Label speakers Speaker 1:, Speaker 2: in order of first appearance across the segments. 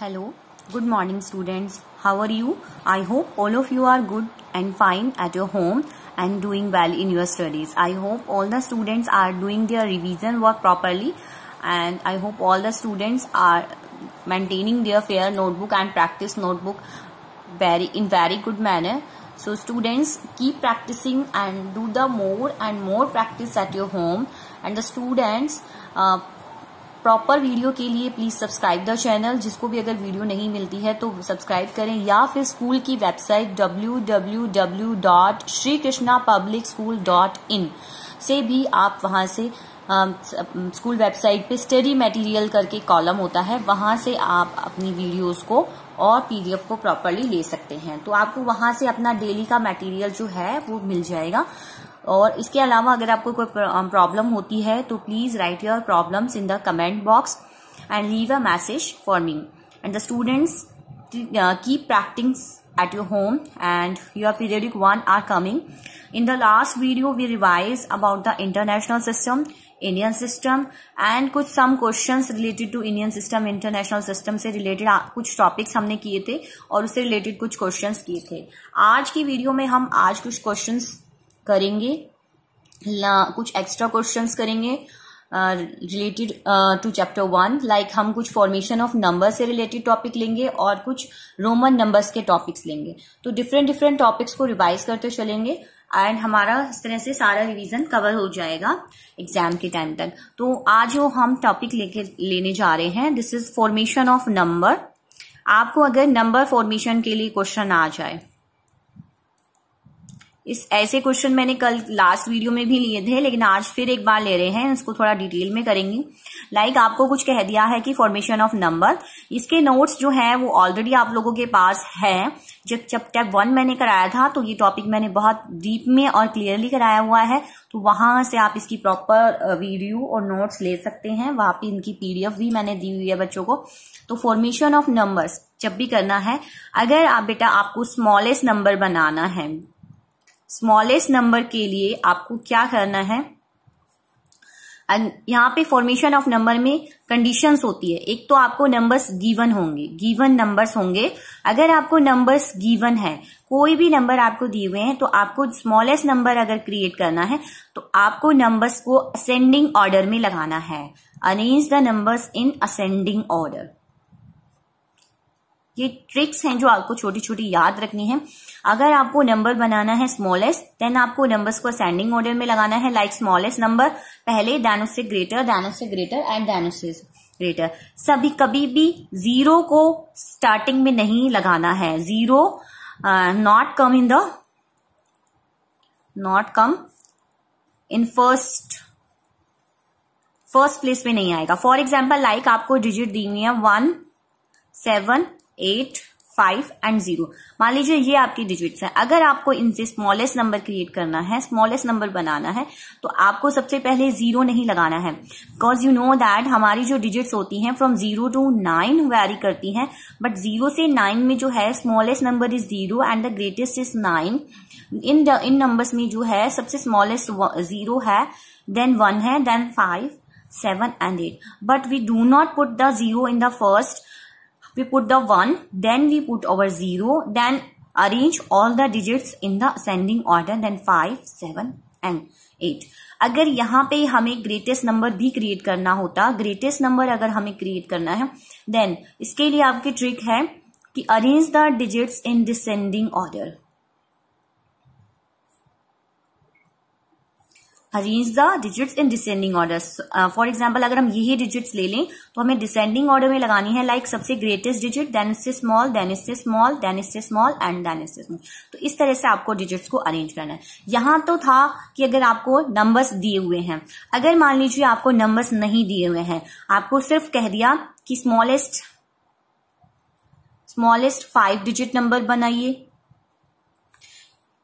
Speaker 1: Hello, good morning, students. How are you? I hope all of you are good and fine at your home and doing well in your studies. I hope all the students are doing their revision work properly and I hope all the students are maintaining their fair notebook and practice notebook very in very good manner. So students keep practicing and do the more and more practice at your home and the students uh, proper video के लिए please subscribe the channel जिसको भी अगर video नहीं मिलती है तो subscribe करें या फिर स्कूल की वेबसाइट इन से भी आप वहाँ से स्कूल वेबसाइट पे स्टडी मटेरियल करके कॉलम होता है, वहाँ से आप अपनी वीडियोस को और पीडीएफ को प्रॉपरली ले सकते हैं। तो आपको वहाँ से अपना डेली का मटेरियल जो है, वो मिल जाएगा। और इसके अलावा अगर आपको कोई प्रॉब्लम होती है तो please write your problems in the comment box and leave a message for me and the students keep practicing at your home and your periodic one are coming. In the last video, we revised about the international system Indian system and कुछ some questions related to Indian system international system से related कुछ topics हमने किए थे और उससे related कुछ questions किए थे। आज की वीडियो में हम आज कुछ क्वेश्चंस करेंगे। कुछ एक्स्ट्रा क्वेश्चंस करेंगे related to chapter one like हम कुछ फॉर्मेशन ऑफ़ नंबर से रिलेटेड टॉपिक लेंगे और कुछ रोमन नंबर्स के टॉपिक्स लेंगे। तो डिफरेंट डिफरेंट टॉपिक्स को रिवाइज करते चलेंगे एंड हमारा इस तरह से सारा रिवीजन कवर हो जाएगा एग्ज़ाम के टाइम तक। तो आज जो हम टॉपिक लेके, लेने जा रहे हैं this is formation of number आपको अगर नंबर फॉर्मेशन के लिए क्वेश्चन आ जाए इस ऐसे क्वेश्चन मैंने कल लास्ट वीडियो में भी लिए थे, लेकिन आज फिर एक बार ले रहे हैं, इसको थोड़ा डिटेल में करेंगे। लाइक like आपको कुछ कह दिया है कि फॉर्मेशन ऑफ़ नंबर इसके नोट्स जो है वो ऑलरेडी आप लोगों के पास है। जब टैप वन मैंने कराया था तो ये टॉपिक मैंने बहुत डीप में और क्लियरली कराया हुआ है। तो वहाँ से आप इसकी प्रॉपर वीडियो और नोट्स ले सकते हैं। वहाँ पे इनकी पीडीएफ भी मैंने दी हुई है बच्चों को। तो फॉर्मेशन ऑफ़ नंबर्स जब भी करना है, अगर आप, बेटा आपको स्मॉलेस्ट नंबर बनाना है स्मॉलेस्ट नंबर के लिए आपको क्या करना है? एंड यहाँ पे फॉर्मेशन ऑफ़ नंबर में कंडीशंस होती है। एक तो आपको नंबर्स गिवन होंगे। गिवन नंबर्स होंगे। अगर आपको नंबर्स गिवन है, कोई भी नंबर आपको दिए हुए हैं तो आपको स्मॉलेस्ट नंबर अगर क्रिएट करना है तो आपको नंबर्स को असेंडिंग ऑर्डर में लगाना है। Arrange the numbers in ascending order ये ट्रिक्स हैं जो आपको छोटी छोटी याद रखनी है। अगर आपको नंबर बनाना है स्मॉलेस्ट देन आपको नंबर्स को असेंडिंग ऑर्डर में लगाना है लाइक स्मॉलेस्ट नंबर पहले देन उससे ग्रेटर देन उससे ग्रेटर एंड देन उससे ग्रेटर सभी, कभी भी ज़ीरो को स्टार्टिंग में नहीं लगाना है. Zero not come in the not come in first first place में नहीं आएगा. फॉर एग्ज़ाम्पल लाइक आपको डिजिट दी हुई है one seven eight five and zero मान लीजिए ये आपकी डिजिट्स है। अगर आपको इनसे स्मॉलेस्ट नंबर क्रिएट करना है स्मॉलेस्ट नंबर बनाना है तो आपको सबसे पहले ज़ीरो नहीं लगाना है। बिकॉज़ यू नो दैट हमारी जो डिजिट्स होती हैं from zero to nine vary करती हैं। बट ज़ीरो से नाइन में जो है smallest number is zero and the greatest is nine in the, in numbers में जो है, सबसे स्मॉलेस्ट ज़ीरो है देन वन है then five seven and eight but we do not put the zero in the first we put the 1 then we put our 0 then arrange all the digits in the ascending order, then 5 7 and 8 अगर यहाँ पे हमें greatest number भी create करना होता greatest number अगर हमें create करना है देन इसके लिए आपकी ट्रिक है कि arrange the digits in descending order arrange the digits in descending order for example अगर हम यही डिजिट्स ले लें तो हमें डिसेंडिंग ऑर्डर में लगानी है लाइक like सबसे ग्रेटेस्ट डिजिट देन इससे स्मॉल देन इससे स्मॉल देन इससे स्मॉल एंड देन इससे स्मॉल तो इस तरह से आपको डिजिट्स को अरेंज करना है। यहाँ तो था कि अगर आपको नंबर्स दिए हुए हैं, अगर मान लीजिए आपको नंबर्स नहीं दिए हुए हैं, आपको सिर्फ़ कह दिया कि smallest smallest five digit number बनाइए।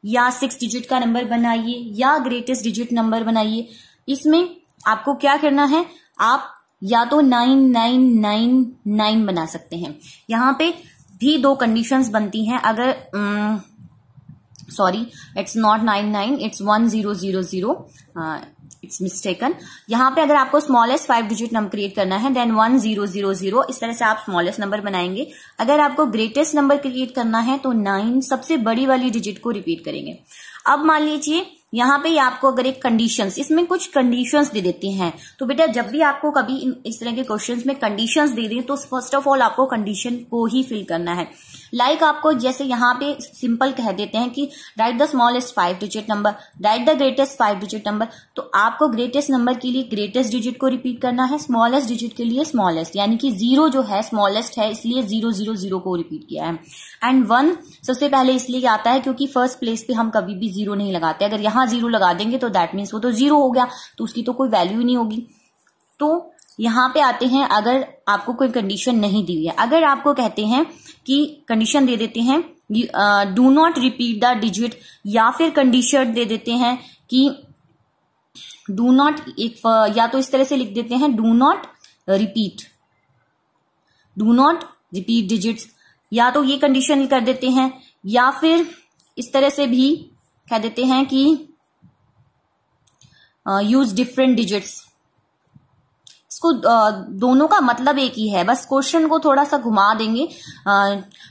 Speaker 1: या सिक्स डिजिट का नंबर बनाइए, या ग्रेटेस्ट डिजिट नंबर बनाइए। इसमें आपको क्या करना है, आप या तो नाइन नाइन नाइन नाइन बना सकते हैं। यहाँ पे भी दो कंडीशंस बनती हैं। अगर sorry it's not nine nine it's one zero zero zero it's mistaken यहाँ पे अगर आपको smallest five digit number create करना है then one zero zero zero इस तरह से आप स्मॉलेस्ट नंबर बनाएँगे। अगर आपको ग्रेटेस्ट नंबर क्रिएट करना है तो नाइन सबसे बड़ी वाली डिजिट को रिपीट करेंगे। अब मान लीजिए यहाँ पे आपको अगर एक कंडीशंस इसमें कुछ कंडीशंस दे देते हैं। तो बेटा, जब भी आपको कभी इस तरह के क्वेश्चंस में कंडीशंस दे दें तो फ़र्स्ट ऑफ़ ऑल आपको कंडीशन को ही फिल करना है। लाइक like आपको जैसे यहाँ पे सिंपल कह देते हैं कि write the smallest five digit number write the greatest five digit number तो आपको ग्रेटेस्ट नंबर के लिए ग्रेटेस्ट डिजिट को रिपीट करना है स्मॉलेस्ट डिजिट के लिए स्मॉलेस्ट यानी कि ज़ीरो जो है स्मॉलेस्ट है, इसलिए ज़ीरो ज़ीरो ज़ीरो को रिपीट किया है। एंड वन सबसे पहले इसलिए आता है क्योंकि फ़र्स्ट प्लेस पे हम कभी भी ज़ीरो नहीं लगाते। अगर यहाँ ज़ीरो लगा देंगे तो दैट मीन्स वो तो ज़ीरो हो गया तो उसकी तो कोई वैल्यू ही नहीं होगी। तो यहाँ पे आते हैं, अगर आपको कोई कंडीशन नहीं दी हुई है अगर आपको कहते हैं कि कंडीशन दे देते हैं do not repeat the digit या फिर कंडीशन दे देते हैं कि डू नॉट एक या तो इस तरह से लिख देते हैं do not repeat do not repeat digits या तो ये कंडीशन कर देते हैं, या फिर इस तरह से भी कह देते हैं कि यूज़ डिफरेंट डिजिट्स इसको दोनों का मतलब एक ही है। बस क्वेश्चन को थोड़ा सा घुमा देंगे।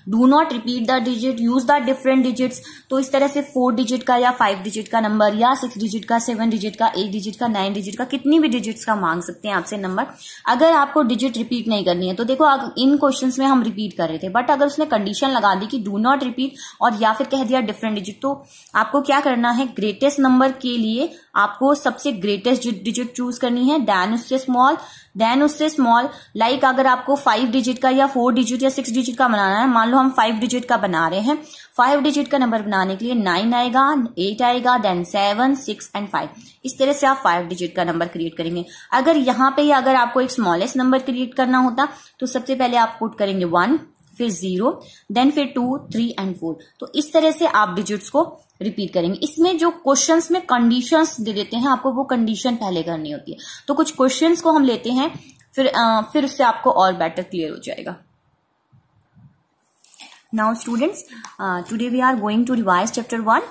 Speaker 1: Do not repeat the digit use the different digits तो इस तरह से फोर डिजिट का या फाइव डिजिट का नंबर या सिक्स डिजिट का सेवन डिजिट का एट डिजिट का नाइन डिजिट का, कितनी भी डिजिट्स का मांग सकते हैं आपसे नंबर अगर आपको डिजिट रिपीट नहीं करनी है तो देखो इन क्वेश्चन में हम रिपीट कर रहे थे बट अगर उसने कंडीशन लगा दी कि डू नॉट रिपीट और या फिर कह दिया डिफरेंट डिजिट तो आपको क्या करना है ग्रेटेस्ट नंबर के लिए आपको सबसे ग्रेटेस्ट डिजिट चूज़ करनी है देन उससे स्मॉल देन उससे स्मॉल लाइक अगर आपको फाइव डिजिट का या फोर डिजिट या सिक्स डिजिट का बनाना है, मान लो हम फाइव डिजिट का बना रहे हैं फाइव डिजिट का नंबर बनाने के लिए नाइन आएगा एट आएगा then seven six and five इस तरह से आप फाइव डिजिट का नंबर क्रिएट करेंगे। अगर यहाँ पे अगर आपको एक स्मॉलेस्ट नंबर क्रिएट करना होता तो सबसे पहले आप पुट करेंगे वन फिर ज़ीरो देन फिर टू थ्री एंड फोर तो इस तरह से आप डिजिट्स को रिपीट करेंगे। इसमें जो क्वेश्चंस में कंडीशंस दे देते हैं आपको वो कंडीशन पहले करनी होती है। तो कुछ क्वेश्चंस को हम लेते हैं फिर आ, फिर उससे आपको और बेटर क्लियर हो जाएगा। Now students today we are going to revise chapter one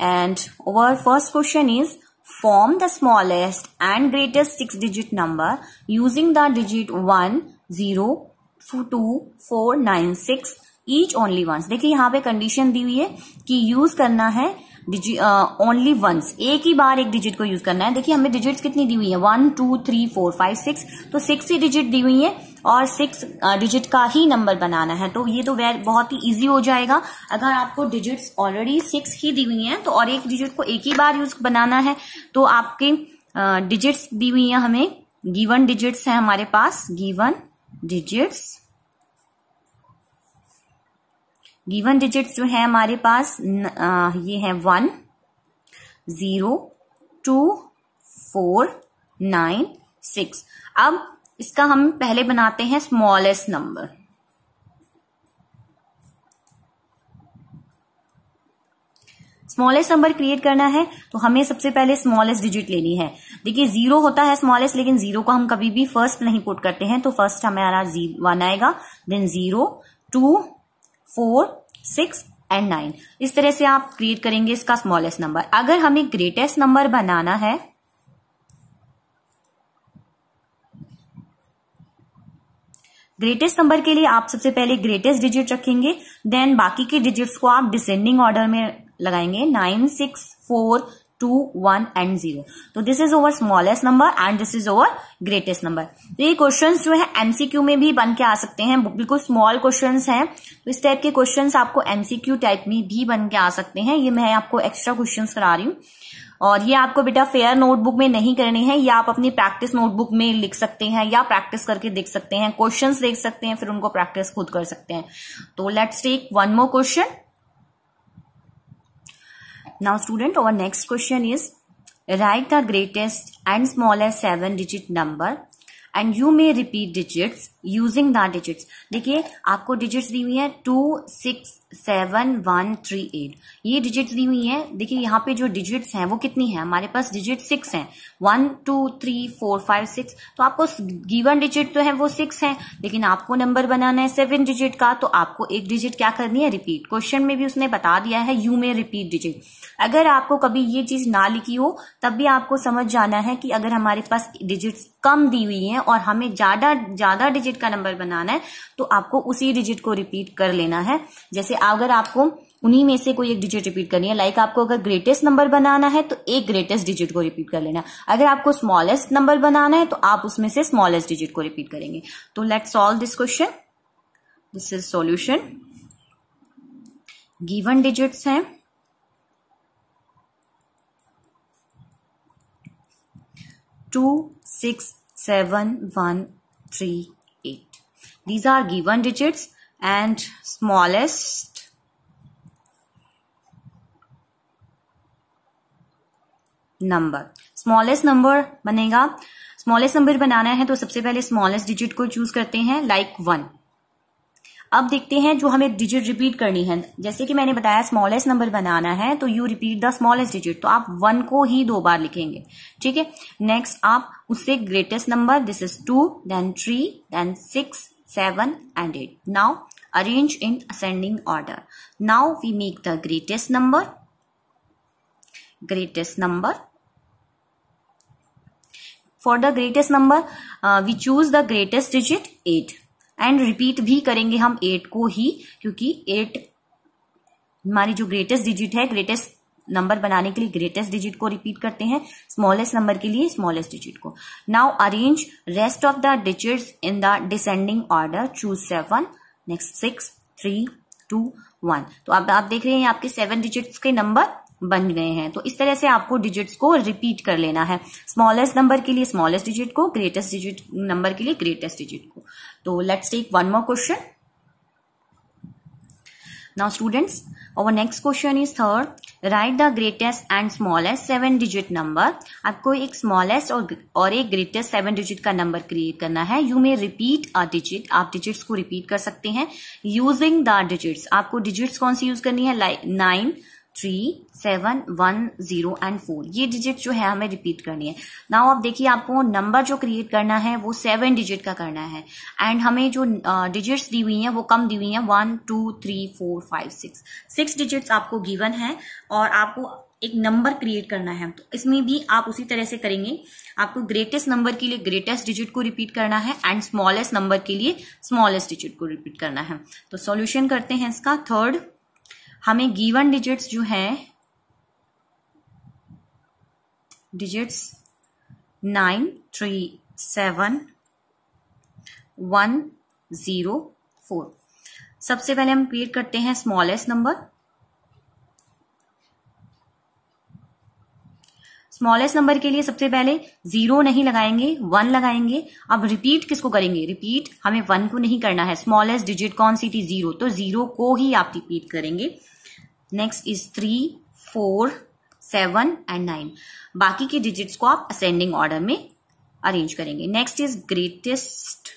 Speaker 1: and our first question is form the smallest and greatest six digit number using the digit 1 0 2 4 9 6 each only once देखिए, यहाँ पे condition दी हुई है कि use करना है only once एक ही बार एक डिजिट को यूज़ करना है। देखिए, हमें डिजिट्स कितनी दी हुई है? One two three four five six तो सिक्स ही डिजिट दी हुई है और सिक्स डिजिट का ही नंबर बनाना है। तो ये तो बहुत ही इजी हो जाएगा। अगर आपको डिजिट्स ऑलरेडी सिक्स ही दी हुई है तो और एक डिजिट को एक ही बार यूज़ बनाना है तो आपके डिजिट्स दी हुई है हमें। गिवन डिजिट्स हैं हमारे पास। गिवन डिजिट्स गिवन डिजिट्स जो है हमारे पास आ, ये है one zero two four nine six अब इसका हम पहले बनाते हैं smallest number smallest number create करना है तो हमें सबसे पहले स्मॉलेस्ट डिजिट लेनी है। देखिए ज़ीरो होता है स्मॉलेस्ट लेकिन ज़ीरो को हम कभी भी फ़र्स्ट नहीं पुट करते हैं तो फ़र्स्ट हमारा वन आएगा then zero two four six and nine इस तरह से आप क्रिएट करेंगे इसका स्मॉलेस्ट नंबर अगर हमें ग्रेटेस्ट नंबर बनाना है ग्रेटेस्ट नंबर के लिए आप सबसे पहले ग्रेटेस्ट डिजिट रखेंगे देन बाकी के डिजिट्स को आप डिसेंडिंग ऑर्डर में लगाएँगे nine six four two one and zero तो this is our smallest number and this is our greatest number तो ये क्वेश्चन जो है एमसीक्यू में भी बन के आ सकते हैं। बिल्कुल स्मॉल क्वेश्चन हैं। तो इस टाइप के क्वेश्चन आपको एमसीक्यू टाइप में भी बन के आ सकते हैं। ये मैं आपको एक्स्ट्रा क्वेश्चन करा रही हूँ। और ये आपको बेटा फेयर नोटबुक में नहीं करने हैं। या आप अपनी प्रैक्टिस नोटबुक में लिख सकते हैं या प्रैक्टिस करके देख सकते हैं। क्वेश्चंस देख सकते हैं, फिर उनको प्रैक्टिस खुद कर सकते हैं। तो let's take one more question Now student, our next question is write the greatest and smallest seven digit number and you may repeat digits using the digits देखिए आपको डिजिट्स दी हुई है two six seven one three eight ये digits दी हुई हैं। देखिए, यहाँ पे जो डिजिट्स हैं, वो कितनी है? हमारे पास डिजिट सिक्स हैं। One two three four five six तो आपको गिवन डिजिट तो है, वो सिक्स है। लेकिन आपको नंबर बनाना है सेवन डिजिट का तो आपको एक डिजिट क्या करनी है? रिपीट क्वेश्चन में भी उसने बता दिया है यू में रिपीट डिजिट अगर आपको कभी ये चीज़ ना लिखी हो, तब भी आपको समझ जाना है कि अगर हमारे पास डिजिट्स कम दी हुई हैं और हमें ज़्यादा ज़्यादा डिजिट का नंबर बनाना है तो आपको उसी डिजिट को रिपीट कर लेना है। जैसे अगर आपको उन्हीं में से कोई एक डिजिट रिपीट करनी है लाइक like आपको अगर ग्रेटेस्ट नंबर बनाना है तो एक ग्रेटेस्ट डिजिट को रिपीट कर लेना। अगर आपको स्मॉलेस्ट नंबर बनाना है तो आप उसमें से स्मॉलेस्ट डिजिट को रिपीट करेंगे। तो let solve this question this is solution given digits हैं। Two six seven one three eight these are given digits and smallest number. Smallest number बनेगा। स्मॉलेस्ट नंबर बनाना है तो सबसे पहले स्मॉलेस्ट डिजिट को चूज़ करते हैं लाइक वन अब देखते हैं जो हमें डिजिट रिपीट करनी है। जैसे कि मैंने बताया स्मॉलेस्ट नंबर बनाना है तो you repeat the smallest digit तो आप वन को ही दो बार लिखेंगे। ठीक है? नेक्स्ट आप उससे greatest number this is two then three then six seven and eight now arrange in ascending order now we make the greatest number greatest number for the greatest number we choose the greatest digit eight and repeat भी करेंगे हम eight को ही, क्योंकि eight हमारी जो greatest digit है greatest number बनाने के लिए ग्रेटेस्ट डिजिट को रिपीट करते हैं स्मॉलेस्ट नंबर के लिए स्मॉलेस्ट डिजिट को. Now arrange rest of the digits in the descending order choose seven next six three two one तो अब आप देख रहे हैं आपके सेवन डिजिट्स के नंबर बन गए हैं। तो इस तरह से आपको डिजिट्स को रिपीट कर लेना है। स्मॉलेस्ट नंबर के लिए स्मॉलेस्ट डिजिट को ग्रेटेस्ट डिजिट नंबर के लिए ग्रेटेस्ट डिजिट को। तो let's take one more question now students और next question is third right the greatest and smallest seven digit number आपको एक स्मॉलेस्ट और, और एक ग्रेटेस्ट सेवन डिजिट का नंबर क्रिएट करना है। You may repeat a digit आप डिजिट्स को रिपीट कर सकते हैं। यूजिंग द डिजिट्स आपको डिजिट्स कौन सी यूज़ करनी है? Like nine three seven one zero and four ये डिजिट जो है हमें रिपीट करनी है। नाउ अब देखिए, आपको नंबर जो क्रिएट करना है, वो सेवन डिजिट का करना है। एंड हमें जो डिजिट्स दी हुई हैं, वो कम दी हुई हैं। One two three four five six six digits आपको गिवन है और आपको एक नंबर क्रिएट करना है। तो इसमें भी आप उसी तरह से करेंगे। आपको ग्रेटेस्ट नंबर के लिए ग्रेटेस्ट डिजिट को रिपीट करना है एंड स्मॉलेस्ट नंबर के लिए स्मॉलेस्ट डिजिट को रिपीट करना है। तो सॉल्यूशन करते हैं इसका। थर्ड हमें गिवन डिजिट्स जो हैं digits nine three seven one zero four सबसे पहले हम क्रिएट करते हैं स्मॉलेस्ट नंबर स्मॉलेस्ट नंबर के लिए सबसे पहले ज़ीरो नहीं लगाएँगे वन लगाएँगे. अब रिपीट किसको करेंगे? रिपीट हमें वन को नहीं करना है. स्मॉलेस्ट डिजिट कौन सी थी? ज़ीरो तो ज़ीरो को ही आप रिपीट करेंगे. Next is three four seven and nine बाकी के डिजिट्स को आप असेंडिंग ऑर्डर में अरेंज करेंगे। Next is greatest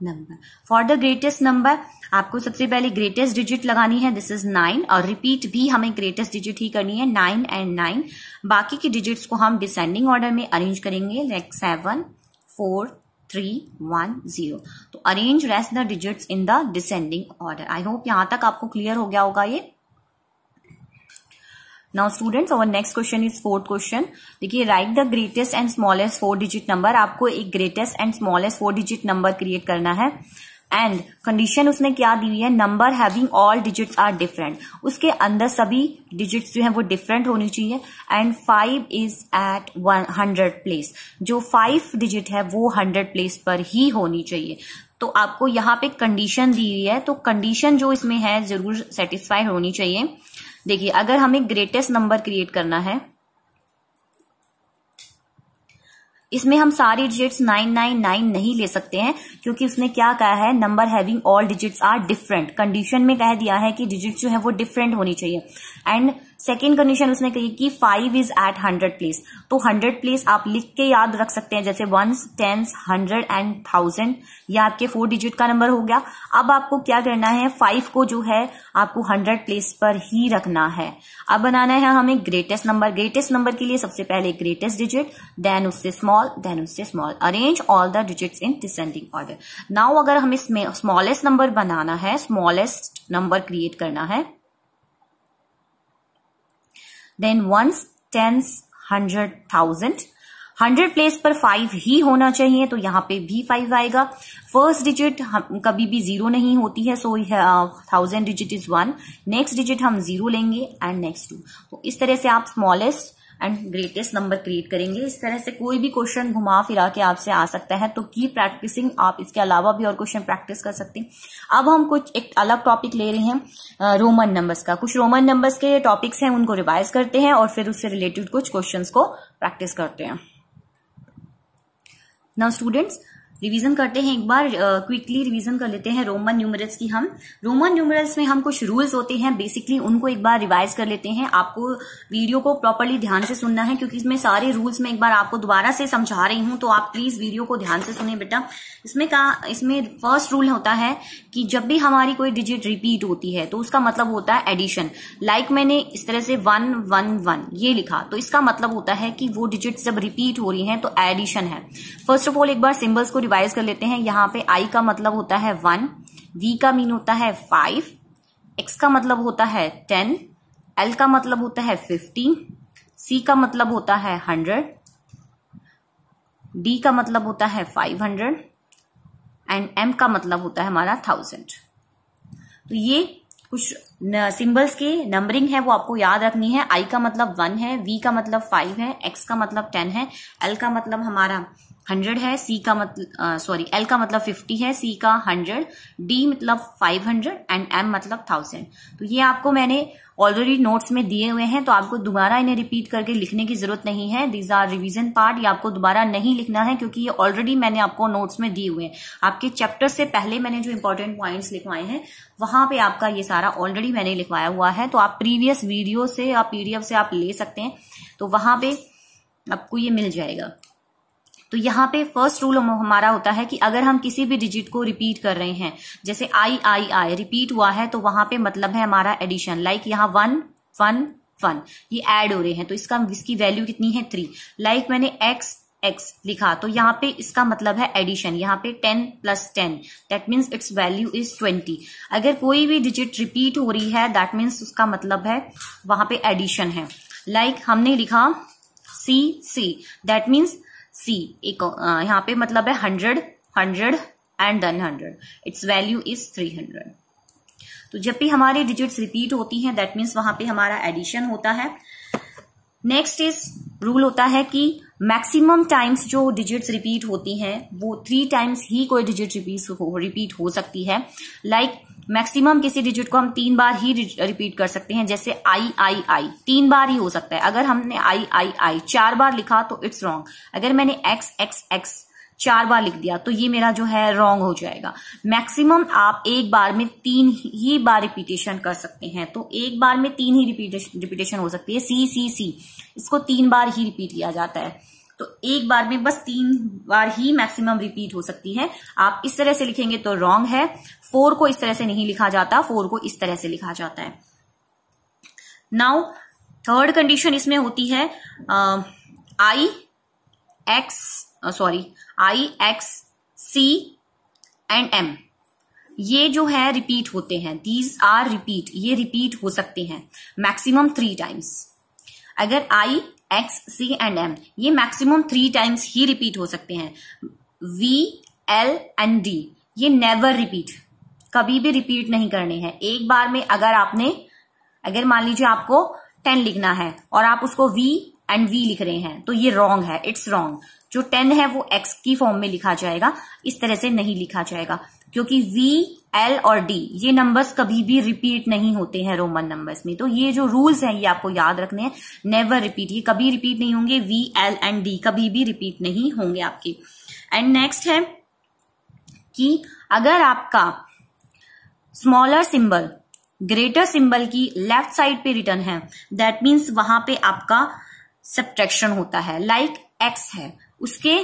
Speaker 1: number for the greatest number आपको सबसे पहले ग्रेटेस्ट डिजिट लगानी है। दिस इज़ नाइन और रिपीट भी हमें ग्रेटेस्ट डिजिट ही करनी है। नाइन एंड नाइन बाकी के डिजिट्स को हम डिसेंडिंग ऑर्डर में अरेंज करेंगे। Like seven four three one zero तो arrange rest the digit in the descending order I hope यहाँ तक आपको क्लियर हो गया होगा ये। नाउ स्टूडेंट्स और next question is fourth question देखिए right the greatest and smallest four digit number आपको एक greatest and smallest four digit number create करना है। एंड कंडीशन उसने क्या दी हुई है? Number having all digits are different उसके अंदर सभी डिजिट्स जो है वो डिफरेंट होनी चाहिए। And five is at one hundred place जो फाइव डिजिट है, वो हंड्रेड प्लेस पर ही होनी चाहिए। तो आपको यहाँ पे कंडीशन दी हुई है। तो कंडीशन जो इसमें है, ज़रूर सेटिस्फाई होनी चाहिए। देखिए, अगर हमें ग्रेटेस्ट नंबर क्रिएट करना है इसमें हम सारी डिजिट्स नाइन नाइन नाइन नहीं ले सकते हैं, क्योंकि उसने क्या कहा है? Number having all digits are different condition में कह दिया है कि डिजिट जो है वो डिफरेंट होनी चाहिए। एंड सेकेंड कंडीशन उसने कही कि five is at hundred place तो हंड्रेड प्लेस आप लिख के याद रख सकते हैं, जैसे ones tens hundred and thousand ये आपके फोर डिजिट का नंबर हो गया। अब आपको क्या करना है? फाइव को जो है, आपको हंड्रेड प्लेस पर ही रखना है। अब बनाना है हमें ग्रेटेस्ट नंबर ग्रेटेस्ट नंबर के लिए सबसे पहले ग्रेटेस्ट डिजिट देन उससे स्मॉल देन उससे small arrange all the digits in descending order now अगर हमें स्मॉलेस्ट नंबर बनाना है स्मॉलेस्ट नंबर क्रिएट करना है then ones tens hundred thousand hundred place पर फाइव ही होना चाहिए तो यहाँ पे भी फाइव आएगा। फ़र्स्ट डिजिट हम कभी भी ज़ीरो नहीं होती है so thousand digit is one next digit हम ज़ीरो लेंगे एंड नेक्स्ट टू तो इस तरह से आप smallest and greatest number create करेंगे। इस तरह से कोई भी क्वेश्चन घुमा फिरा के आपसे आ सकता है तो की प्रैक्टिसिंग आप इसके अलावा भी और क्वेश्चन प्रैक्टिस कर सकते हैं। अब हम कुछ एक अलग टॉपिक ले रहे हैं रोमन नंबर्स का। कुछ रोमन नंबर्स के टॉपिक्स हैं, उनको रिवाइज करते हैं और फिर उससे रिलेटेड कुछ क्वेश्चन को प्रैक्टिस करते हैं। नाउ स्टूडेंट्स रिवीजन करते हैं, एक बार क्विकली रिवीजन कर लेते हैं रोमन न्यूमरल्स की हम। रोमन न्यूमरल्स में हम कुछ रूल्स होते हैं बेसिकली उनको एक बार रिवाइज कर लेते हैं। आपको वीडियो को प्रॉपरली ध्यान से सुनना है, क्योंकि इसमें सारे रूल्स में एक बार आपको दोबारा से समझा रही हूँ तो आप प्लीज़ वीडियो को ध्यान से सुने बेटा। इसमें कहा इसमें फ़र्स्ट रूल होता है कि जब भी हमारी कोई डिजिट रिपीट होती है तो उसका मतलब होता है एडिशन लाइक like मैंने इस तरह से वन वन वन ये लिखा। तो इसका मतलब होता है कि वो डिजिट जब रिपीट हो रही है तो एडिशन है। फ़र्स्ट ऑफ़ ऑल एक बार सिंबल्स को रिवाइज कर लेते हैं यहाँ पे आई का मतलब होता है वन वी का मीन होता है फाइव एक्स का मतलब होता है टेन एल का मतलब होता है फिफ्टीन सी का मतलब होता है हंड्रेड डी का मतलब होता है फाइव हंड्रेड एंड एम का मतलब होता है हमारा थाउज़ेंड तो ये कुछ सिंबल्स के नंबरिंग है वो आपको याद रखनी है आई का मतलब वन है वी का मतलब फाइव है एक्स का मतलब टेन है एल का मतलब हमारा हंड्रेड है सी का मतलब सॉरी एल का मतलब फिफ्टी है सी का हंड्रेड डी मतलब फाइव हंड्रेड एंड एम मतलब थाउज़ेंड तो ये आपको मैंने ऑलरेडी नोट्स में दिए हुए हैं तो आपको दोबारा इन्हें रिपीट करके लिखने की ज़रूरत नहीं है. दीज आर रिविजन पार्ट ये आपको दोबारा नहीं लिखना है, क्योंकि ये ऑलरेडी मैंने आपको नोट्स में दिए हुए हैं. आपके चैप्टर से पहले मैंने जो इंपॉर्टेंट पॉइंट्स लिखवाए हैं, वहाँ पे आपका ये सारा ऑलरेडी मैंने लिखवाया हुआ है. तो आप प्रीवियस वीडियो से या पीडीएफ से आप ले सकते हैं तो वहाँ पे आपको ये मिल जाएगा. तो यहाँ पे फ़र्स्ट रूल हमारा होता है कि अगर हम किसी भी डिजिट को रिपीट कर रहे हैं, जैसे आई आई आई रिपीट हुआ है तो वहाँ पे मतलब है हमारा एडिशन लाइक यहाँ वन वन वन ये ऐड हो रहे हैं तो इसका इसकी वैल्यू कितनी है? थ्री लाइक like मैंने एक्स एक्स लिखा तो यहाँ पे इसका मतलब है एडिशन यहाँ पे ten plus ten that means its value is twenty अगर कोई भी डिजिट रिपीट हो रही है दैट मीन्स उसका मतलब है वहाँ पे एडिशन है. लाइक like हमने लिखा सी सी दैट मीन्स सी एक यहाँ पे मतलब है hundred hundred and then hundred its value is three hundred तो जब भी हमारे डिजिट्स रिपीट होती हैं दैट मीन्स वहाँ पे हमारा एडिशन होता है। नेक्स्ट इज़ रूल होता है कि मैक्सिमम टाइम्स जो डिजिट्स रिपीट होती हैं वो थ्री टाइम्स ही कोई डिजिट रिपीट हो रिपीट हो सकती है। लाइक like, मैक्सिमम किसी डिजिट को हम तीन बार ही रिपीट कर सकते हैं जैसे आई आई आई तीन बार ही हो सकता है। अगर हमने आई आई आई चार बार लिखा तो इट्स रॉन्ग अगर मैंने एक्स एक्स एक्स चार बार लिख दिया तो ये मेरा जो है रॉन्ग हो जाएगा। मैक्सिमम आप एक बार में तीन ही बार रिपीटेशन कर सकते हैं तो एक बार में तीन ही रिपीटेशन रिपीटेशन हो सकती है। सी सी सी इसको तीन बार ही रिपीट किया जाता है। तो एक बार में बस तीन बार ही मैक्सिमम रिपीट हो सकती है। आप इस तरह से लिखेंगे तो रॉन्ग है। फोर को इस तरह से नहीं लिखा जाता फोर को इस तरह से लिखा जाता है। नाउ थर्ड कंडीशन इसमें होती है I X sorry I X C and M ये जो है रिपीट होते हैं। दीज आर रिपीट ये रिपीट हो सकते हैं। मैक्सिमम थ्री टाइम्स अगर I X C and M ये मैक्सिमम थ्री टाइम्स ही रिपीट हो सकते हैं। वी एल एंड डी ये नेवर रिपीट कभी भी रिपीट नहीं करने हैं। एक बार में अगर आपने, अगर मान लीजिए आपको टेन लिखना है और आप उसको वी एंड वी लिख रहे हैं तो ये रॉन्ग है। इट्स रॉन्ग जो टेन है, वो एक्स की फॉर्म में लिखा जाएगा। इस तरह से नहीं लिखा जाएगा, क्योंकि वी एल और डी ये नंबर्स कभी भी रिपीट नहीं होते हैं रोमन नंबर्स में। तो ये जो रूल्स हैं, ये आपको याद रखने हैं। नेवर रिपीट ये कभी रिपीट नहीं होंगे। वी एल एंड डी कभी भी रिपीट नहीं होंगे आपके। एंड नेक्स्ट है कि अगर आपका स्मॉलर सिंबल ग्रेटर सिंबल की लेफ़्ट साइड पे रिटर्न है दैट मीन्स वहाँ पे आपका सब्ट्रैक्शन होता है लाइक like एक्स है। उसके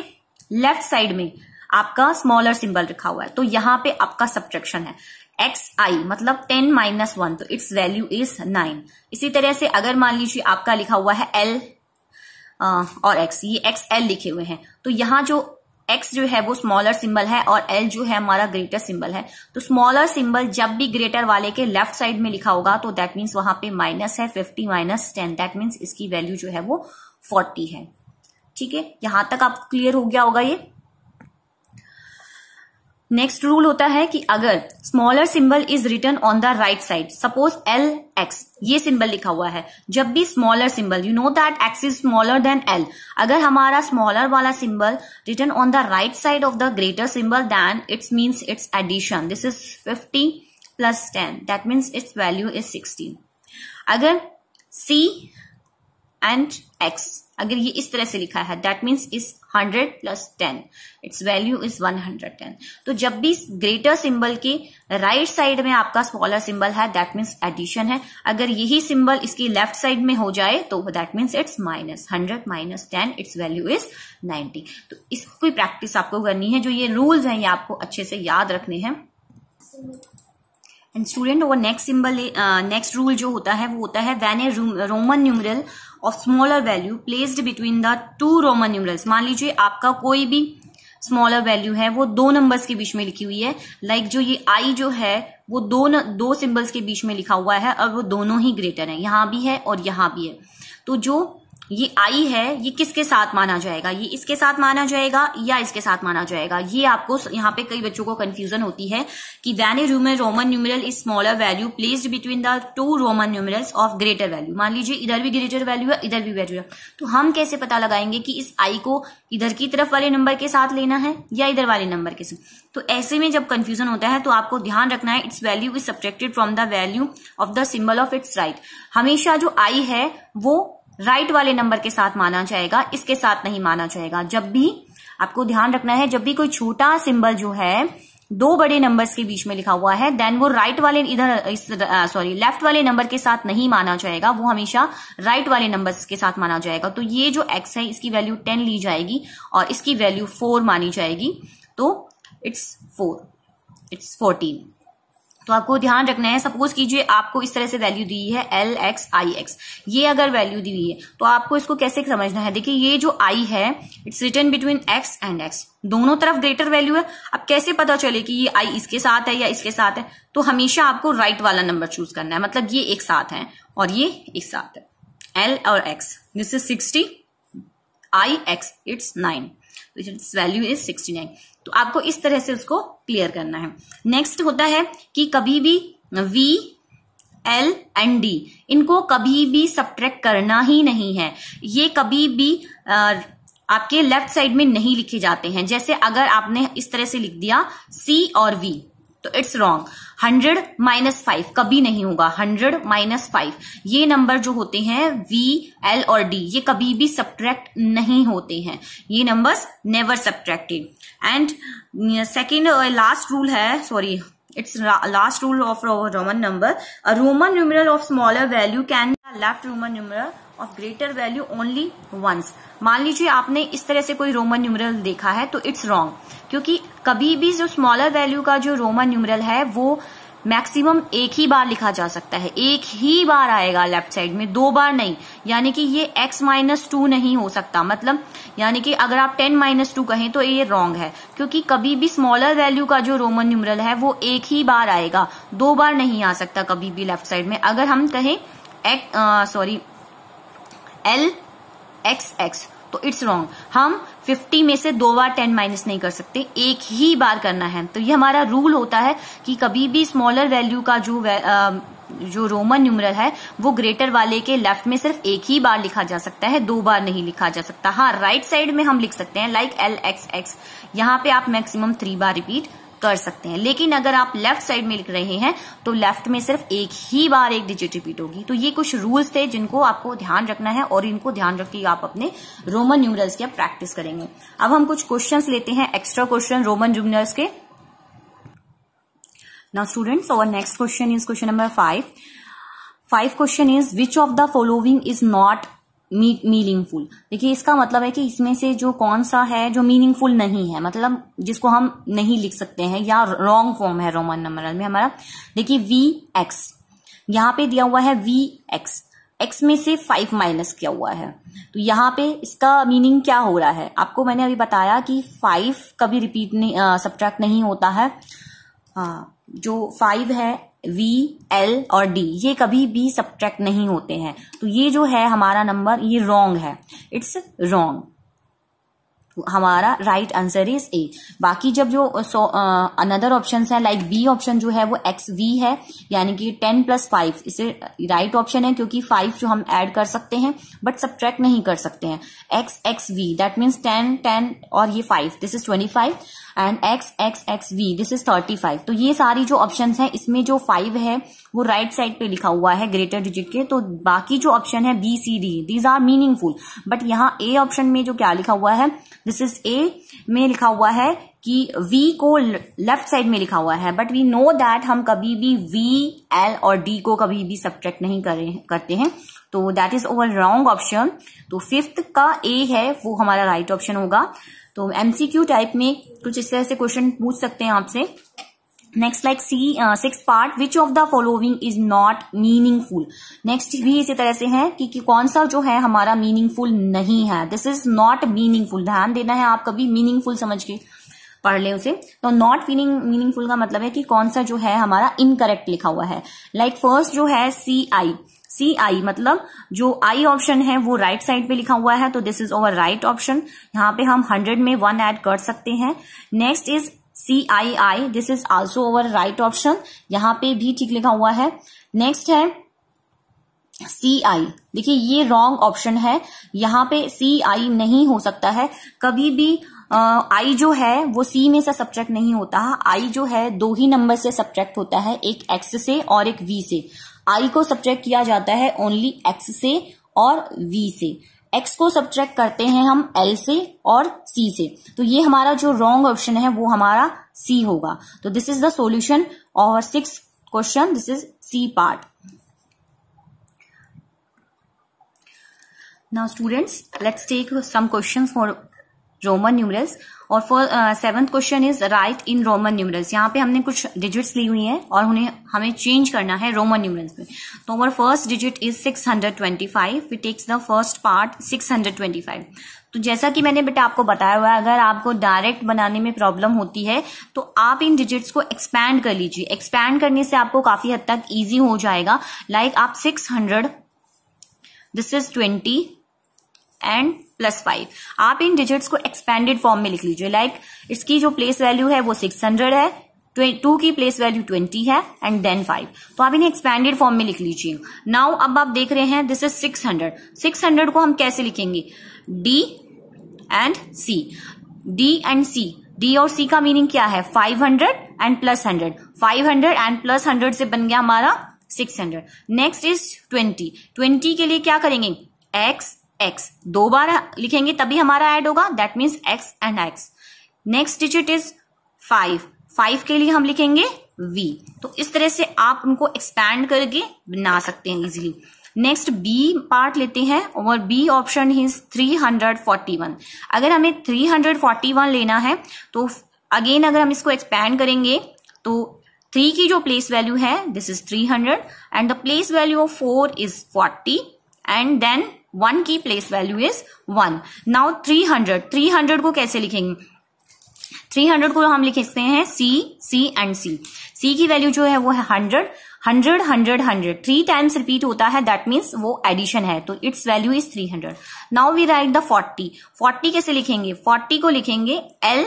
Speaker 1: लेफ़्ट साइड में आपका स्मॉलर सिंबल रखा हुआ है। तो यहाँ पे आपका सब्ट्रैक्शन है। एक्स आई मतलब टेन माइनस वन तो इट्स वैल्यू इज़ नाइन इसी तरह से अगर मान लीजिए आपका लिखा हुआ है एल और एक्स ये एक्स एल लिखे हुए हैं। तो यहाँ जो एक्स जो है वो स्मॉलर सिंबल है और एल जो है हमारा ग्रेटर सिंबल है। तो स्मॉलर सिंबल जब भी ग्रेटर वाले के लेफ़्ट साइड में लिखा होगा तो दैट मीन्स वहाँ पे माइनस है fifty minus ten that means इसकी वैल्यू जो है वो फोर्टी है। ठीक है? यहाँ तक आपको क्लियर हो गया होगा ये। नेक्स्ट रूल होता है कि अगर smaller symbol is written on the right side suppose L X ये सिंबल लिखा हुआ है। जब भी smaller symbol you know that X is smaller than L अगर हमारा स्मॉलर वाला symbol written on the right side of the greater symbol then it's means it's addition this is fifty plus ten that means its value is sixteen अगर C and x अगर ये इस तरह से लिखा है that means is hundred plus ten its value is one hundred ten तो जब भी ग्रेटर सिंबल के राइट right साइड में आपका स्मॉलर सिंबल है दैट मीन्स एडिशन है. अगर यही सिंबल इसकी लेफ़्ट साइड में हो जाए तो that means it's minus hundred minus ten its value is ninety तो इसकी प्रैक्टिस आपको करनी है, जो ये रूल्स हैं, ये आपको अच्छे से याद रखने हैं। एंड स्टूडेंट वो नेक्स्ट सिंबल नेक्स्ट रूल जो होता है, वो होता है when a Roman numeral of smaller value placed between the two Roman numerals मान लीजिए आपका कोई भी स्मॉलर वैल्यू है वो दो नंबर्स के बीच में लिखी हुई है। लाइक like जो ये आई जो है वो दो न, दो सिंबल्स के बीच में लिखा हुआ है और वो दोनों ही ग्रेटर है। यहाँ भी है और यहाँ भी है। तो जो ये आई है, ये किसके साथ माना जाएगा? ये इसके साथ माना जाएगा या इसके साथ माना जाएगा? ये आपको यहाँ पे कई बच्चों को कंफ्यूजन होती है कि when a rumour Roman numeral is smaller value placed between the two Roman numerals of greater value मान लीजिए, इधर भी ग्रेटर वैल्यू है, इधर भी वैल्यू है। तो हम कैसे पता लगाएँगे कि इस आई को इधर की तरफ़ वाले नंबर के साथ लेना है या इधर वाले नंबर के साथ? तो ऐसे में जब कंफ्यूजन होता है तो आपको ध्यान रखना है its value is subjected from the value of the symbol of its right हमेशा जो आई है, वो राइट वाले नंबर के साथ माना जाएगा, इसके साथ नहीं माना जाएगा। जब भी आपको ध्यान रखना है, जब भी कोई छोटा सिंबल जो है, दो बड़े नंबर्स के बीच में लिखा हुआ है देन वो राइट वाले इधर सॉरी लेफ़्ट वाले नंबर के साथ नहीं माना जाएगा, वो हमेशा राइट वाले नंबर्स के साथ माना जाएगा। तो ये जो एक्स है, इसकी वैल्यू टेन ली जाएगी और इसकी वैल्यू फोर मानी जाएगी। तो इट्स फोर इट्स फोर्टीन तो आपको ध्यान रखना है सपोज़ कीजिए आपको इस तरह से वैल्यू दी है एल एक्स आई एक्स ये अगर वैल्यू दी हुई है तो आपको इसको कैसे समझना है? देखिए, ये जो आई है it's written between X and X दोनों तरफ़ ग्रेटर वैल्यू है। अब कैसे पता चले कि ये आई इसके साथ है या इसके साथ है? तो हमेशा आपको राइट right वाला नंबर चूज़ करना है। मतलब ये एक साथ है और ये एक साथ है। एल और X this is sixty I X it's nine its value is sixty nine तो आपको इस तरह से उसको क्लियर करना है। नेक्स्ट होता है कि कभी भी वी एल एंड डी इनको कभी भी सब्ट्रैक्ट करना ही नहीं है। ये कभी भी आपके लेफ़्ट साइड में नहीं लिखे जाते हैं। जैसे अगर आपने इस तरह से लिख दिया सी और वी तो it's wrong hundred minus five कभी नहीं होगा. हंड्रेड माइनस फाइव ये नंबर जो होते हैं वी एल और डी ये कभी भी सब्ट्रैक्ट नहीं होते हैं. ये numbers never subtracted and second last rule है sorry it's last rule of Roman number a Roman numeral of smaller value can left Roman numeral of greater value only once मान लीजिए आपने इस तरह से कोई रोमन न्यूमरल देखा है तो इट्स रॉन्ग क्योंकि कभी भी जो स्मॉलर वैल्यू का जो रोमन न्यूमरल है, वो मैक्सिमम एक ही बार लिखा जा सकता है। एक ही बार आएगा लेफ़्ट साइड में, दो बार नहीं। यानी कि ये x माइनस टू नहीं हो सकता। मतलब यानी कि अगर आप 10 माइनस टू कहें तो ये रॉन्ग है। क्योंकि कभी भी स्मॉलर वैल्यू का जो रोमन न्यूमरल है, वो एक ही बार आएगा। दो बार नहीं आ सकता कभी भी लेफ़्ट साइड में। अगर हम कहें सॉरी एल एक्स एक्स तो इट्स रॉन्ग हम 50 में से दो बार 10 माइनस नहीं कर सकते. एक ही बार करना है. तो ये हमारा रूल होता है कि कभी भी स्मॉलर वैल्यू का जो जो रोमन न्यूमरल है, वो ग्रेटर वाले के लेफ़्ट में सिर्फ़ एक ही बार लिखा जा सकता है. दो बार नहीं लिखा जा सकता. हाँ राइट साइड में हम लिख सकते हैं लाइक एल एक्स एक्स यहाँ पे आप मैक्सिमम थ्री बार रिपीट कर सकते हैं। लेकिन अगर आप लेफ़्ट साइड में लिख रहे हैं तो लेफ़्ट में सिर्फ़ एक ही बार एक डिजिट रिपीट होगी। तो ये कुछ रूल्स थे जिनको आपको ध्यान रखना है और इनको ध्यान रख के आप अपने रोमन न्यूमरल्स की प्रैक्टिस करेंगे। अब हम कुछ क्वेश्चंस लेते हैं एक्स्ट्रा क्वेश्चन रोमन न्यूमरल्स के। Now students, our next question is question number 5. Five question is which of the following is not meaningful देखिए, इसका मतलब है कि इसमें से जो कौन सा है जो मीनिंगफुल नहीं है मतलब जिसको हम नहीं लिख सकते हैं या रॉन्ग फॉर्म है रोमन नंबर में हमारा। देखिए वी एक्स यहाँ पे दिया हुआ है वी एक्स एक्स में से फाइव माइनस किया हुआ है। तो यहाँ पे इसका मीनिंग क्या हो रहा है? आपको मैंने अभी बताया कि फाइव कभी रिपीट नहीं सब्ट्रैक्ट नहीं होता है। हाँ जो फाइव है वी एल और डी ये कभी भी सब्ट्रैक्ट नहीं होते हैं। तो ये जो है हमारा नंबर ये रॉन्ग है। इट्स रॉन्ग हमारा राइट आंसर इज़ ए बाकी जब जो सो अनदर ऑप्शन है लाइक बी ऑप्शन जो है वो एक्स वी है, यानी कि टेन प्लस फाइव इसे राइट right ऑप्शन है क्योंकि फाइव जो हम ऐड कर सकते हैं बट सब्ट्रैक्ट नहीं कर सकते हैं. X X V that means ten ten और ये five this is twenty five and X X X V this is thirty five तो ये सारी जो ऑप्शन है, इसमें जो फाइव है वो राइट right साइड पे लिखा हुआ है ग्रेटर डिजिट के तो बाकी जो ऑप्शन है B C D these are meaningful but यहाँ ए ऑप्शन में जो क्या लिखा हुआ है? दिस इज़ ए में लिखा हुआ है कि V को लेफ़्ट साइड में लिखा हुआ है बट वी नो दैट हम कभी भी V, L और D को कभी भी सब्ट्रैक्ट नहीं करे, करते हैं। तो that is our wrong option तो फिफ्थ का ए है वो हमारा राइट right ऑप्शन होगा। तो एमसीक्यू टाइप में कुछ इस तरह से क्वेश्चन पूछ सकते हैं आपसे। Next like C six part which of the following is not meaningful next भी इसी तरह से है कि, कि कौन सा जो है हमारा मीनिंगफुल नहीं है? दिस इज़ नॉट मीनिंगफुल ध्यान देना है आप कभी मीनिंगफुल समझ के पढ़ ले उसे। तो नॉट मीनिंग मीनिंगफुल का मतलब है कि कौन सा जो है हमारा इनकरेक्ट लिखा हुआ है। लाइक like फ़र्स्ट जो है सी आई सी आई मतलब जो आई ऑप्शन है वो राइट right साइड पे लिखा हुआ है तो this is our right option यहाँ पे हम हंड्रेड में वन ऐड कर सकते हैं। Next is C I I this is also our right option यहाँ पे भी ठीक लिखा हुआ है। नेक्स्ट है सी आई देखिए, ये रॉन्ग ऑप्शन है। यहाँ पे सी आई नहीं हो सकता है। कभी भी आई जो है, वो सी में से सब्ट्रैक्ट नहीं होता। आई जो है, दो ही नंबर से सब्ट्रैक्ट होता है। एक एक्स से और एक वी से। आई को सब्ट्रैक्ट किया जाता है ओनली एक्स से और वी से। एक्स को सब्ट्रैक्ट करते हैं हम एल से और सी से। तो ये हमारा जो रॉन्ग ऑप्शन है, वो हमारा सी होगा। तो दिस इज़ द सोल्यूशन और six question this is C part now students let's take some questions for Roman numerals और for seventh question is write in Roman numerals यहाँ पे हमने कुछ डिजिट्स ली हुई हैं और उन्हें, हमें चेंज करना है रोमन न्यूमरल्स में तो our first digit is 625 we takes the first part 625 तो जैसा कि मैंने बेटा आपको बताया हुआ है, अगर आपको डायरेक्ट बनाने में प्रॉब्लम होती है तो आप इन डिजिट्स को एक्सपैंड कर लीजिए. एक्सपैंड करने से आपको काफ़ी हद तक ईजी हो जाएगा. लाइक like आप 600 this is 20 and plus five आप इन डिजिट्स को एक्सपेंडेड फॉर्म में लिख लीजिए। लाइक इसकी जो प्लेस वैल्यू है वो सिक्स हंड्रेड है टू की प्लेस वैल्यू ट्वेंटी है एंड देन फाइव तो आप इन्हें एक्सपेंडेड फॉर्म में लिख लीजिए। नाउ अब आप देख रहे हैं this is six hundred six hundred को हम कैसे लिखेंगे? D and C D and C D और सी का मीनिंग क्या है? Five hundred and plus hundred five hundred and plus hundred से बन गया हमारा six hundred next is twenty twenty के लिए क्या करेंगे? एक्स एक्स दो बार लिखेंगे तभी हमारा ऐड होगा. That means X and X next digit is five five के लिए हम लिखेंगे वी तो इस तरह से आप उनको एक्सपैंड करके बना सकते हैं इजिली नेक्स्ट बी पार्ट लेते हैं. और बी ऑप्शन इज़ 341 अगर हमें 341 लेना है तो अगेन अगर हम इसको एक्सपैंड करेंगे तो थ्री की जो प्लेस वैल्यू है this is 300 and the place value of four is 40 and then one की place value is one now three hundred three hundred को कैसे लिखेंगे? थ्री हंड्रेड को हम लिखते हैं सी सी एंड सी सी की वैल्यू जो है, वो है hundred hundred hundred hundred three times repeat होता है दैट मीन्स वो एडिशन है. तो its value is three hundred now we write the forty forty कैसे लिखेंगे? फोर्टी को लिखेंगे एल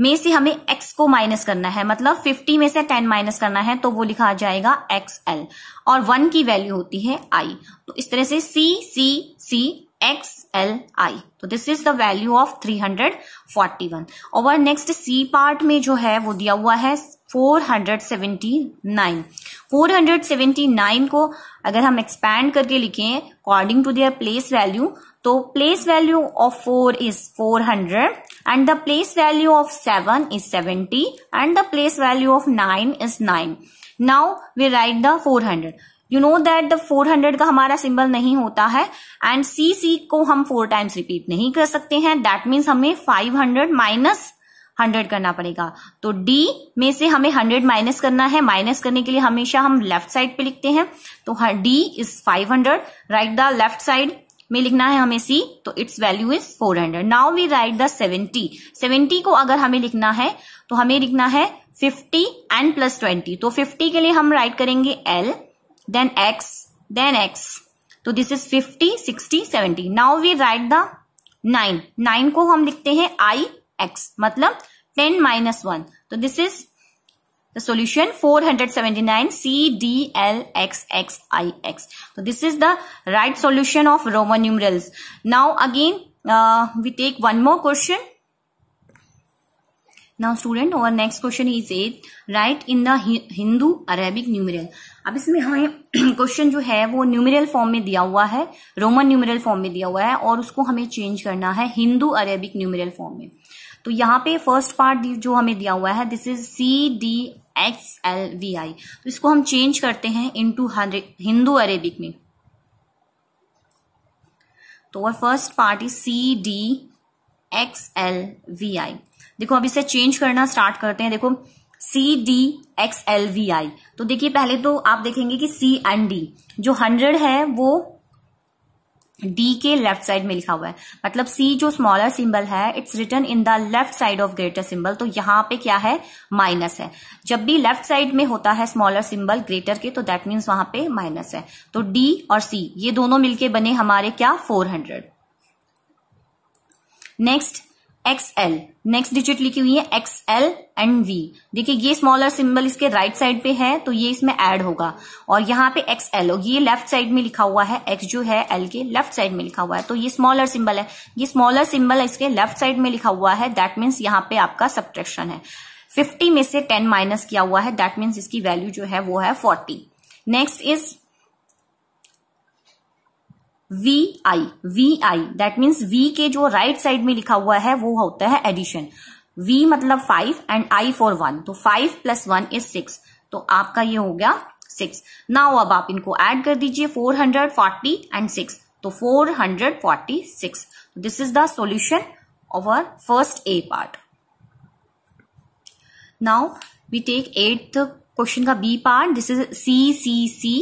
Speaker 1: में से हमें x को माइनस करना है मतलब 50 में से 10 माइनस करना है तो वो लिखा जाएगा एक्स एल और 1 की वैल्यू होती है i. तो इस तरह से c c c x l i. तो this is the value of 341 और नेक्स्ट सी पार्ट में जो है, वो दिया हुआ है 479 479 को अगर हम एक्सपैंड करके लिखें according to their place value तो place value of four is four hundred and the place value of seven is seventy and the place value of nine is nine now we write the four hundred you know that the 400 का हमारा symbol नहीं होता है and सी सी को हम four times repeat नहीं कर सकते हैं. दैट मीन्स हमें 500 माइनस हंड्रेड करना पड़ेगा. तो डी में से हमें हंड्रेड माइनस करना है. माइनस करने के लिए हमेशा हम लेफ़्ट साइड पे लिखते हैं. तो D is five hundred right the left side में लिखना है हमें सी तो its value is four hundred now we write the seventy seventy को अगर हमें लिखना है तो हमें लिखना है फिफ्टी एंड प्लस ट्वेंटी तो फिफ्टी के लिए हम राइट करेंगे L then X then X तो this is fifty sixty seventy now we write the nine nine को हम लिखते हैं आई एक्स मतलब टेन माइनस वन तो this is the solution 479 C D L X X I X. So this is the right solution of Roman numerals. Now again uh, we take one more question. Now student our next question is eight. Write in the Hindu Arabic numeral. अब इसमें हमें question जो है वो numeral form में दिया हुआ है रोमन न्यूमेरल फॉर्म में दिया हुआ है और उसको हमें चेंज करना है हिंदू अरेबिक न्यूमेरल फॉर्म में तो यहाँ पे फ़र्स्ट पार्ट जो हमें दिया हुआ है this is C D X L V I तो इसको हम चेंज करते हैं इनटू हिंदू अरेबिक में। तो first part is C D X L V I देखो, अब इसे चेंज करना स्टार्ट करते हैं। देखो C D X L V I तो देखिए, पहले तो आप देखेंगे कि सी एंड डी जो हंड्रेड है, वो डी के लेफ़्ट साइड में लिखा हुआ है। मतलब सी जो स्मॉलर सिंबल है its return in the left side of greater symbol तो यहाँ पे क्या है? माइनस है। जब भी लेफ़्ट साइड में होता है स्मॉलर सिंबल ग्रेटर के तो दैट मीन्स वहाँ पे माइनस है। तो डी और सी ये दोनों मिलके बने हमारे क्या? Four hundred next X L next digit लिखी हुई है एक्स एल एंड वी देखिए, ये स्मॉलर सिंबल इसके राइट right साइड पे है तो ये इसमें ऐड होगा। और यहाँ पे एक्स एल ये लेफ़्ट साइड में लिखा हुआ है एक्स जो है एल के लेफ़्ट साइड में लिखा हुआ है तो ये स्मॉलर सिंबल है। ये स्मॉलर सिंबल इसके लेफ़्ट साइड में लिखा हुआ है दैट मीन्स यहाँ पे आपका सब्ट्रेक्शन है। फिफ्टी में से टेन माइनस किया हुआ है दैट मीन्स इसकी वैल्यू जो है वो है forty next is V I V I that means V के जो राइट right साइड में लिखा हुआ है, वो होता है एडिशन वी मतलब five and I for one तो five plus one is six तो आपका ये हो गया सिक्स नाउ अब आप इनको ऐड कर दीजिए four hundred forty and six तो four hundred forty six this is the solution our first A part now we take eight question का B part this is C C C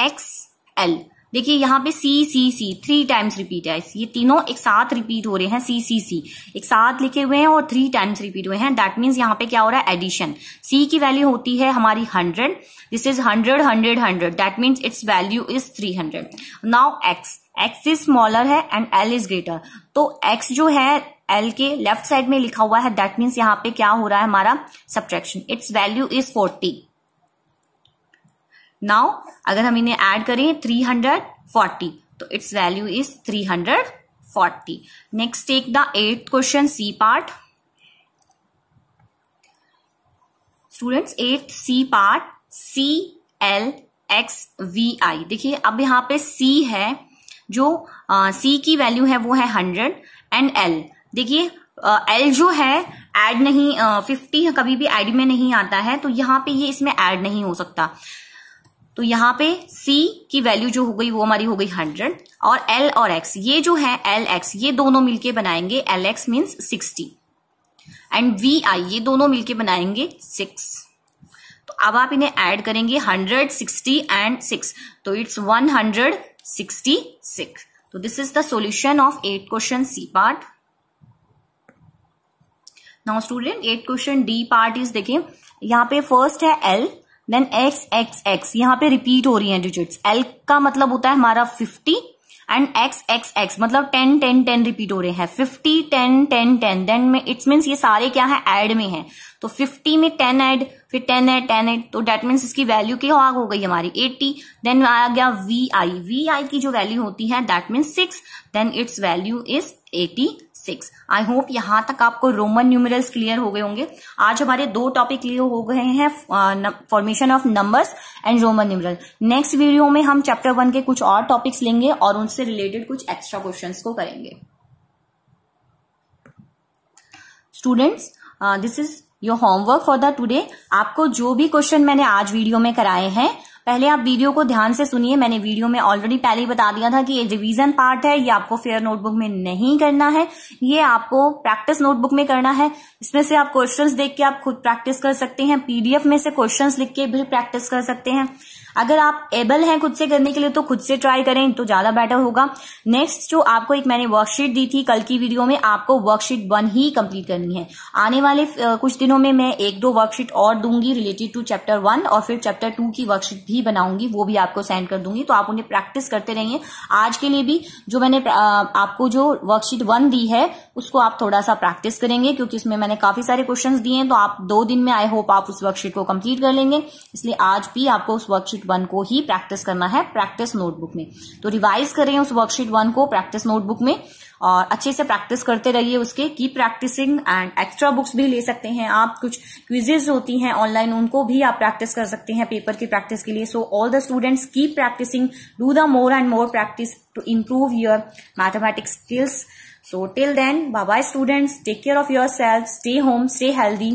Speaker 1: X L देखिए, यहाँ पे C C C three times repeat है। ये तीनों एक साथ repeat हो रहे हैं सी सी सी एक साथ लिखे हुए हैं और थ्री टाइम्स रिपीट हुए हैं। दैट मीन्स यहाँ पे क्या हो रहा है? एडिशन सी की वैल्यू होती है हमारी hundred this is hundred hundred hundred that means its value is three hundred now X X is smaller है एंड एल इज़ ग्रेटर तो एक्स जो है एल के लेफ़्ट साइड में लिखा हुआ है। दैट मीन्स यहाँ पे क्या हो रहा है हमारा? Subtraction its value is forty now अगर हम इन्हें ऐड करें 340 तो its value is 340 next take the eight question C part students eight C part C L X V I देखिए अब यहाँ पे सी है जो सी uh, की वैल्यू है वो है हंड्रेड एंड एल देखिए एल जो है ऐड नहीं फिफ्टी uh, कभी भी एड में नहीं आता है तो यहाँ पे ये इसमें ऐड नहीं हो सकता. तो यहाँ पे C की वैल्यू जो हो गई, वो हमारी हो गई हंड्रेड और L और X, ये जो है L, X, ये दोनों मिलके बनाएँगे L, X means sixty and V I ये दोनों मिलके बनाएँगे सिक्स तो अब आप इन्हें ऐड करेंगे हंड्रेड सिक्सटी एंड सिक्स तो its one hundred sixty six तो this is the solution of eight question C part now student eight question D part is देखिए, यहाँ पे फ़र्स्ट है L then X X X यहाँ पे repeat हो रही है डिजिट्स एल का मतलब होता है हमारा fifty and X X X मतलब टेन टेन टेन रिपीट हो रहे हैं. Fifty ten ten ten then में इट्स मीन्स ये सारे क्या है? एड में है. तो फिफ्टी में टेन एड फिर टेन एड टेन एड तो डेट मीन्स इसकी वैल्यू क्या हो गई हमारी? एट्टी देन आ गया वी आई वी आई की जो वैल्यू होती है that means six then its value is eighty six I hope यहाँ तक आपको रोमन न्यूमरल्स क्लियर हो गए होंगे। आज हमारे दो टॉपिक क्लियर हो गए हैं formation of numbers and Roman numeral next video में हम चैप्टर वन के कुछ और टॉपिक्स लेंगे और उनसे रिलेटेड कुछ एक्स्ट्रा क्वेश्चन को करेंगे। Students this is your homework for the today आपको जो भी क्वेश्चन मैंने आज वीडियो में कराए हैं पहले आप वीडियो को ध्यान से सुनिए, मैंने वीडियो में ऑलरेडी पहले ही बता दिया था कि ये रिवीजन पार्ट है, ये आपको फेयर नोटबुक में नहीं करना है, ये आपको प्रैक्टिस नोटबुक में करना है। इसमें से आप क्वेश्चंस देख के आप खुद प्रैक्टिस कर सकते हैं पीडीएफ में से क्वेश्चंस लिख के भी प्रैक्टिस कर सकते हैं। अगर आप एबल हैं खुद से करने के लिए तो खुद से ट्राई करें तो ज़्यादा बेटर होगा। नेक्स्ट जो आपको एक मैंने वर्कशीट दी थी कल की वीडियो में, आपको वर्कशीट वन ही कंप्लीट करनी है। आने वाले कुछ दिनों में मैं एक दो वर्कशीट और दूँगी रिलेटेड टू चैप्टर वन और फिर चैप्टर टू की वर्कशीट भी बनाऊँगी, वो भी आपको सेंड कर दूँगी। तो आप उन्हें प्रैक्टिस करते रहिए। आज के लिए भी जो मैंने आपको जो वर्कशीट वन दी है, उसको आप थोड़ा सा प्रैक्टिस करेंगे, क्योंकि उसमें मैंने काफ़ी सारे क्वेश्चन दिए हैं। तो आप दो दिन में आई होप आप उस वर्कशीट को कंप्लीट कर लेंगे। इसलिए आज भी आपको उस वर्कशीट वन को ही प्रैक्टिस करना है प्रैक्टिस नोटबुक में। तो रिवाइज करें उस वर्कशीट वन को प्रैक्टिस नोटबुक में और अच्छे से प्रैक्टिस करते रहिए उसके। की प्रैक्टिसिंग एंड एक्स्ट्रा बुक्स भी ले सकते हैं आप। कुछ क्विजेज होती हैं ऑनलाइन उनको भी आप प्रैक्टिस कर सकते हैं पेपर की प्रैक्टिस के लिए। So all the students keep practicing do the more and more practice to improve your mathematics skills so till then bye students take care of your self stay home stay healthy.